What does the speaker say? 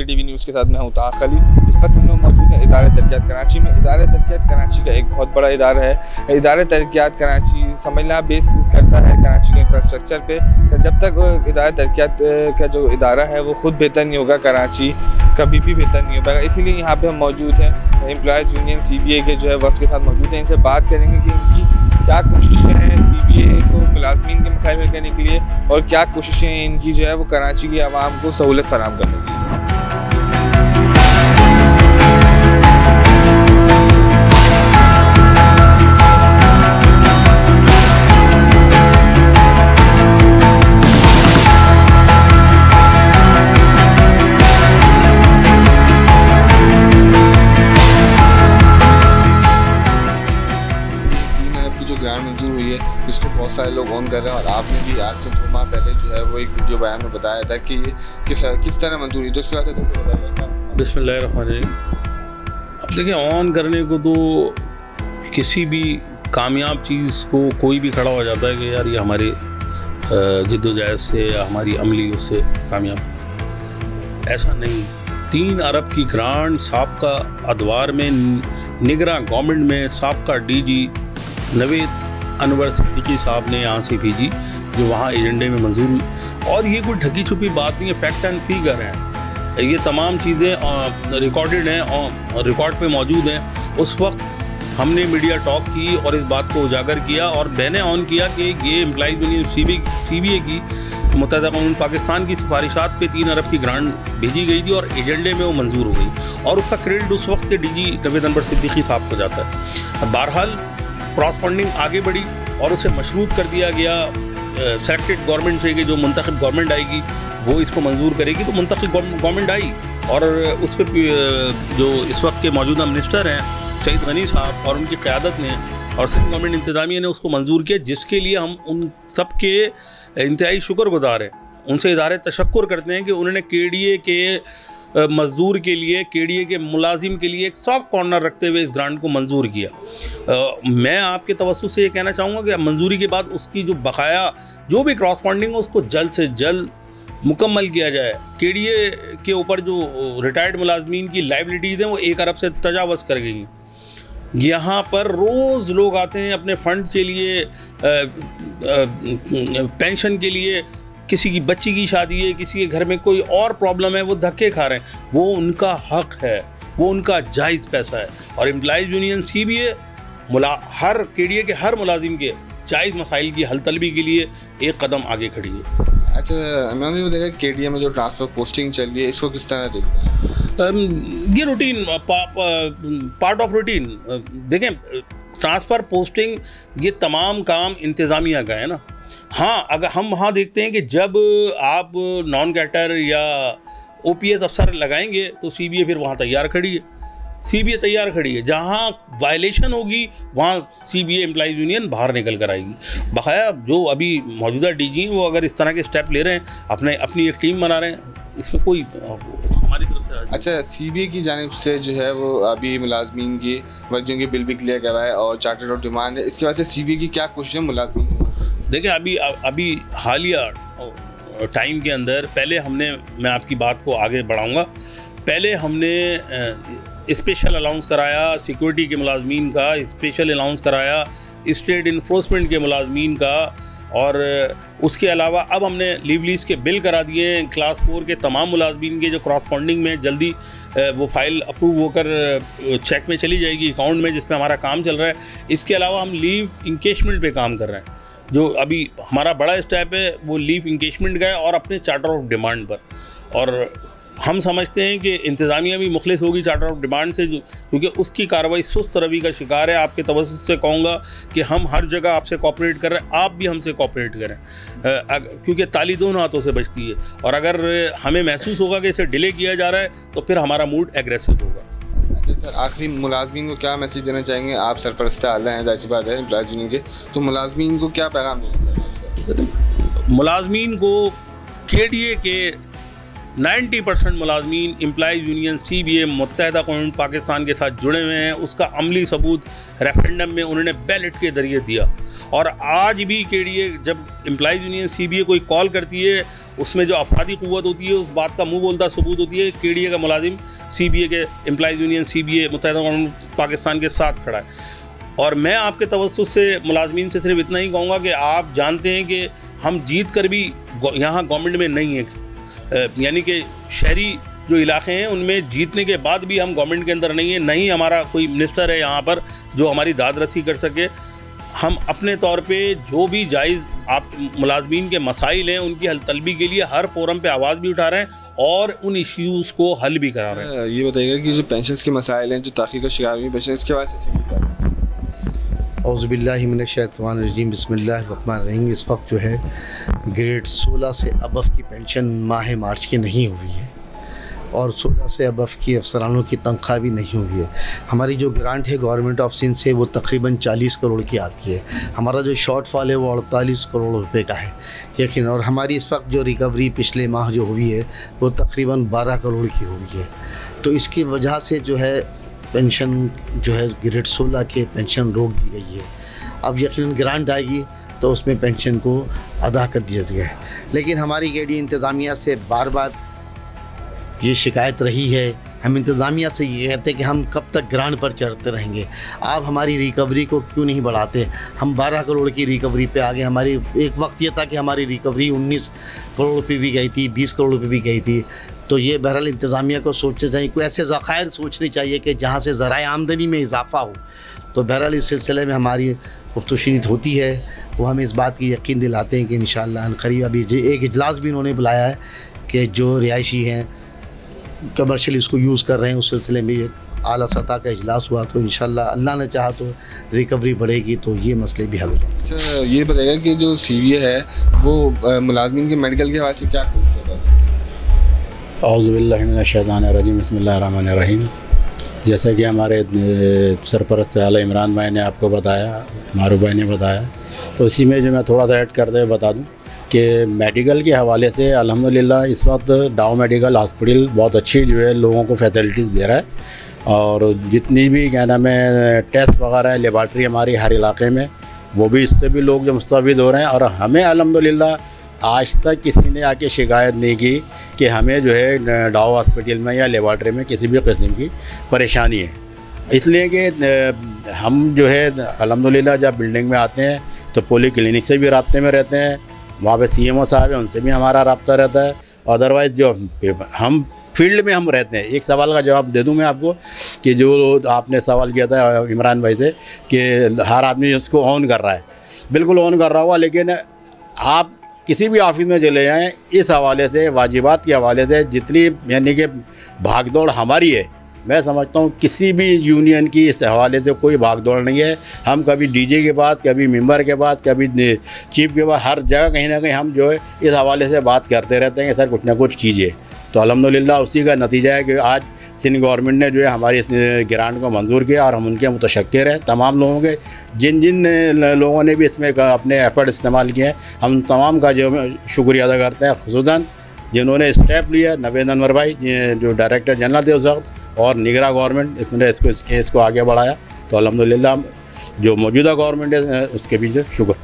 B T V news के साथ मैं हूँ ताक अली। इस वक्त हम लोग मौजूद हैं इदारे तरक्यात कराची में। इदारे तरक्यात कराची का एक बहुत बड़ा इदारा है। इदारे तरक्यात कराची समझना बेस करता है कराची के इंफ्रास्ट्रक्चर पे तो जब तक इदारे तरक्यात का जो इदारा है वो ख़ुद बेहतर नहीं होगा कराची, कभी भी बेहतर नहीं हो पाएगा इसीलिए यहाँ पर हम मौजूद हैं। Employees union C B A के जो है वक्त के साथ मौजूद हैं। इनसे बात करेंगे कि इनकी क्या कोशिशें हैं सी बी ए को मुलाजमीन के मसाइल हल करने के लिए और क्या कोशिशें हैं इनकी जो है वो कराची की आवाम को सहूलत फराम करने की ग्रांट मंजूर हुई है। जिसको बहुत सारे लोग ऑन कर रहे हैं और आपने भी आज से दो माह पहले जो है वो एक वीडियो बयान में बताया था कि किस किस तरह मंजूर हुई। तो उसके बाद तो बताइए। अब देखिए ऑन करने को तो किसी भी कामयाब चीज़ को कोई भी खड़ा हो जाता है कि यार ये हमारे जद्दोजहद से या हमारी अमली उससे कामयाब। ऐसा नहीं। तीन अरब की ग्रांट सबका अदवार में, निगरा गवर्नमेंट में, सबका डीजी नवेद अनवर सिद्दीकी साहब ने यहाँ से भेजी, जो वहाँ एजेंडे में मंजूर हुई। और ये कोई ढकी छुपी बात नहीं है फैक्ट एंड फिगर हैं। ये तमाम चीज़ें रिकॉर्डेड हैं और रिकॉर्ड पे मौजूद हैं। उस वक्त हमने मीडिया टॉक की और इस बात को उजागर किया और मैंने ऑन किया कि ये employees union C B C B A की, मुतहदा कौन पाकिस्तान की सिफारिशात पे तीन अरब की ग्रांट भेजी गई थी और एजेंडे में वो मंजूर हो गई। और उसका क्रेडिट उस वक्त के डी जी नवेद अनवर सिद्दीकी साहब को जाता है। बहरहाल क्रॉस फंडिंग आगे बढ़ी और उसे मशरूत कर दिया गया सेलेक्टेड गवर्नमेंट से कि जो मुंतखब गवर्नमेंट आएगी, वो इसको मंजूर करेगी। तो मुंतखब गवर्नमेंट आई और उस पर जो इस वक्त के मौजूदा मिनिस्टर हैं सईद गनी साहब और उनकी क़्यादत ने और सिंध गवर्नमेंट इंतज़ामिया ने उसको मंजूर किया, जिसके लिए हम उन सब के इंतहाई शुक्रगुजार हैं। उनसे इदारे तशक्र करते हैं कि उन्होंने के डी ए के मज़दूर के लिए के के मुलाजिम के लिए एक सॉफ्ट कॉर्नर रखते हुए इस ग्रांट को मंजूर किया आ, मैं आपके तवसु से ये कहना चाहूँगा कि मंजूरी के बाद उसकी जो बकाया जो भी क्रॉस फंडिंग है उसको जल्द से जल्द मुकम्मल किया जाए के डी ए के ऊपर जो रिटायर्ड मुलाजमीन की लाइबिलिटीज़ हैं वो एक अरब से तजावज़ कर गई यहाँ पर रोज़ लोग आते हैं अपने फंड के लिए आ, आ, पेंशन के लिए किसी की बच्ची की शादी है किसी के घर में कोई और प्रॉब्लम है वो धक्के खा रहे हैं। वो उनका हक है वो उनका जायज़ पैसा है। और एम्प्लॉज़ यूनियन सी भी है मुला हर के डी ए के हर मुलाजिम के जायज़ मसाइल की हल तलबी के लिए एक कदम आगे खड़ी है। अच्छा मैंने भी देखा के डी ए में जो ट्रांसफ़र पोस्टिंग चल रही है इसको किस तरह देखते हैं? ये रूटीन पार्ट ऑफ़ रूटीन देखें ट्रांसफ़र पोस्टिंग ये तमाम काम इंतज़ामिया का है ना। हाँ अगर हम वहाँ देखते हैं कि जब आप नॉन कैटर या ओपीएस अफसर लगाएँगे तो सीबीए फिर वहाँ तैयार खड़ी है। सीबीए तैयार खड़ी है। जहाँ वायलेशन होगी, वहाँ सीबीए एम्प्लॉज यूनियन बाहर निकल कर आएगी। बकाया जो अभी मौजूदा डीजी हैं, वो अगर इस तरह के स्टेप ले रहे हैं, अपने, अपनी एक टीम बना रहे हैं, इसमें कोई, हमारी तरफ़ से अच्छा सी बी की जानब से जो है, वो अभी मुलाजमीन की वर्जियों के बिल भी क्लियर करवाए और चार्टर ऑफ़ डिमांड है। इसकी वजह से सी बी की क्या कोशिश है मुलाजमीन देखिए, अभी अभी हालिया टाइम के अंदर पहले हमने, मैं आपकी बात को आगे बढ़ाऊँगा। पहले हमने स्पेशल अलाउंस कराया सिक्योरिटी के मुलाजमीन का स्पेशल अलाउंस कराया स्टेट इन्फोर्समेंट के मुलाजमीन का और उसके अलावा अब हमने लीव लीज के बिल करा दिए हैं। क्लास फोर के तमाम मुलाजमीन के जो क्रॉस फंडिंग में जल्दी वो फ़ाइल अप्रूव होकर चेक में चली जाएगी अकाउंट में जिसमें हमारा काम चल रहा है। इसके अलावा हम लीव इंकेशमेंट पे काम कर रहे हैं। जो अभी हमारा बड़ा स्टेप है, वो लीव इंगेजमेंट का है और अपने चार्टर ऑफ़ डिमांड पर। और हम समझते हैं कि इंतज़ामिया भी मुखलिस होगी चार्टर ऑफ़ डिमांड से, क्योंकि उसकी कार्रवाई सुस्त रवि का शिकार है। आपके तवसत से कहूँगा कि हम हर जगह आपसे कॉपरेट कर रहे हैं, आप भी हमसे कॉपरेट करें। क्योंकि ताली दोनों हाथों से बचती है। और अगर हमें महसूस होगा कि इसे डिले किया जा रहा है तो फिर हमारा मूड एग्रेसिव होगा। अच्छा सर, आखिरी मुलाजमीन को क्या मैसेज देना चाहेंगे? आप सरपरस्त आला हैं, ज़ाहिर बात है के। तो मुलाजमीन को क्या पैगाम देना चाहेंगे? मुलाजमीन को के डी ए के 90 percent मुलाजमीन employees union C B A Muttahida Qaum Pakistan के साथ जुड़े हुए हैं। उसका अमली सबूत रेफरेंडम में उन्होंने बैलेट के ज़रिए दिया। और आज भी के डी ए जब employees union C B A कोई कॉल करती है, उसमें जो अफराधी क़वत होती है, उस बात का मुँह बोलता सबूत होती है के डी ए का मुलाजिम सी बी ए के employees union C B A Pakistan के साथ खड़ा है। और मैं आपके तवसत से मुलाजमीन से सिर्फ़ इतना ही कहूँगा कि आप जानते हैं कि हम जीत कर भी यहाँ गवर्नमेंट में नहीं हैं। यानी कि शहरी जो इलाके हैं, उनमें जीतने के बाद भी हम गवर्नमेंट के अंदर नहीं है, नहीं हमारा कोई मिनिस्टर है यहाँ पर जो हमारी दाद रसी कर सके। हम अपने तौर पे जो भी जायज़ आप मुलाजमीन के मसाइल हैं उनकी हल तलबी के लिए हर फोरम पे आवाज़ भी उठा रहे हैं और उन इश्यूज़ को हल भी करा रहे हैं। ये बताइएगा कि जो पेंशन के मसाइल हैं जो ताकि का शिकार हुई पेंशन इसके वजह से बसमीम इस वक्त जो है ग्रेड 16 से अबफ की पेंशन माह मार्च की नहीं हुई है। और 16 से अबफ की अफसरानों की तनख्वाह भी नहीं हुई है। हमारी जो ग्रांट है गवर्नमेंट ऑफ़ सिंध से वो तकरीबन 40 करोड़ की आती है। हमारा जो शॉर्ट फॉल है वो अड़तालीस करोड़ रुपए का है। यकीन, और हमारी इस वक्त जो रिकवरी पिछले माह जो हुई है, वो तकरीबन 12 करोड़ की हुई है। तो इसकी वजह से जो है पेंशन जो है ग्रेड सोलह के पेंशन रोक दी गई है। अब यकीन ग्रांट आएगी तो उसमें पेंशन को अदा कर दिया गया है। लेकिन हमारी गेडी इंतज़ामिया से बार बार ये शिकायत रही है, हम इंतज़ामिया से ये कहते हैं कि हम कब तक ग्रांट पर चढ़ते रहेंगे। आप हमारी रिकवरी को क्यों नहीं बढ़ाते? हम 12 करोड़ की रिकवरी पे आ गए हमारी एक वक्त ये था कि हमारी रिकवरी 19 करोड़ रुपये भी गई थी 20 करोड़ रुपये भी गई थी। तो ये बहरहाल इंतज़ामिया को सोचना चाहिए, कोई ऐसे ज़ख़ायर सोचने चाहिए कि जहाँ से ज़रा आमदनी में इजाफ़ा हो। तो बहरहाल इस सिलसिले में हमारी गुफ्तशीत होती है। वो हमें इस बात की यकीन दिलाते हैं कि इन करीब अभी एक इजलास भी इन्होंने बुलाया है कि जो रिहायशी हैं कमर्शियल इसको यूज़ कर रहे हैं उस सिलसिले में अली सतह का इजलास हुआ तो इन अल्लाह ने चाहा तो रिकवरी बढ़ेगी तो ये मसले भी हल हो जाए अच्छा ये बताएगा कि जो सी है वो मुलाजमीन के मेडिकल के हवाले से क्या अज़बिल्लाशैतानरजीम बसमीम जैसा कि हमारे सरपरस्त आला इमरान भाई ने आपको बताया मारूफ भाई ने बताया तो इसी में जो मैं थोड़ा सा ऐड करते हुए बता दूँ। कि मेडिकल के हवाले से, अल्हम्दुलिल्लाह, इस वक्त डाउ मेडिकल हॉस्पिटल बहुत अच्छी जो है लोगों को फैसिलिटीज़ दे रहा है। और जितनी भी, क्या नाम है टेस्ट वगैरह लेबार्ट्री हमारी हर इलाके में, वो भी इससे भी लोग जो मुस्तफ़ हो रहे हैं। और हमें अलहमदिल्ला आज तक किसी ने आके शिकायत नहीं की कि हमें जो है डाउ हॉस्पिटल में या लेबार्ट्री में किसी भी कस्म की परेशानी है। इसलिए कि हम जो है अलहमदिल्ला जब बिल्डिंग में आते हैं तो पोली क्लिनिक से भी रबते में रहते हैं। वहाँ पे सीएमओ साहब हैं, उनसे भी हमारा रबता रहता है। अदरवाइज़ जो हम फ़ील्ड में हम रहते हैं। एक सवाल का जवाब दे दूँ मैं आपको कि जो आपने सवाल किया था इमरान भाई से कि हर आदमी उसको ऑन कर रहा है। बिल्कुल ऑन कर रहा हुआ लेकिन आप किसी भी ऑफ़िस में चले जाएँ, इस हवाले से, वाजिबात के हवाले से, जितनी यानी कि भाग दौड़ हमारी है मैं समझता हूँ किसी भी यूनियन की इस हवाले से कोई भाग दौड़ नहीं है। हम कभी डीजे के पास, कभी मेंबर के पास, कभी चीफ के पास, हर जगह कहीं ना कहीं हम जो है इस हवाले से बात करते रहते हैं कि सर कुछ ना कुछ कीजिए। तो अलहमदिल्ला उसी का नतीजा है कि आज सिंध गवर्नमेंट ने जो है हमारी इस ग्रांट को मंजूर किया और हम उनके मुतशक्र हैं। तमाम लोगों के, जिन जिन लोगों ने भी इसमें अपने एफर्ट इस्तेमाल किए हैं, हम तमाम का जो शुक्रिया अदा करते हैं। खसूस जिन्होंने स्टेप लिया नवेद अनवर भाई जो डायरेक्टर जनरल थे उस वक्त और निगरा गवर्नमेंट इसने इसको इस केस को आगे बढ़ाया। तो अलहमदिल्ला जो मौजूदा गवर्नमेंट है, उसके भी जो शुक्र।